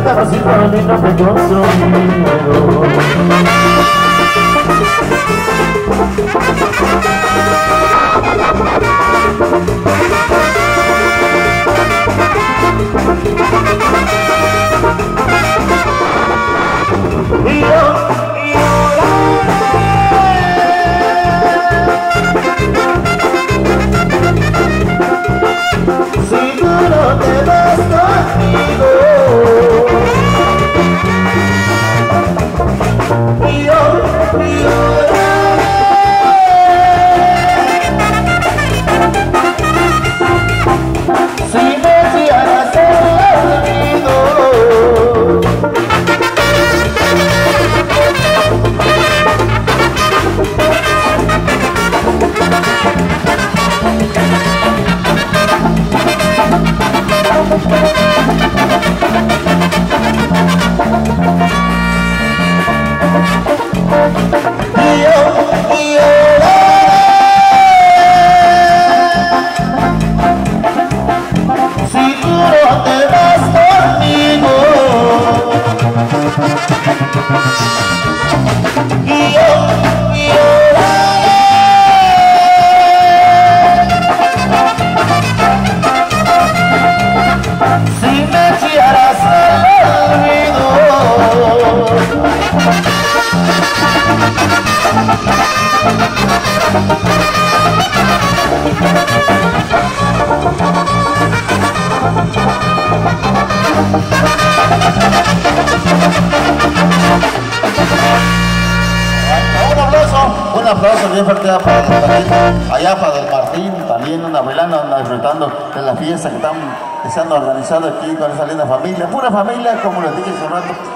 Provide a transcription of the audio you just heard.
estaba así para mí no me consumido Y yo lloré Si tú no te vas conmigo Un aplauso, bien fuerte para Martín, allá para Don Martín, también una anda disfrutando de la fiesta que están, que se han organizado aquí con esa linda familia, pura familia, como les dije hace rato.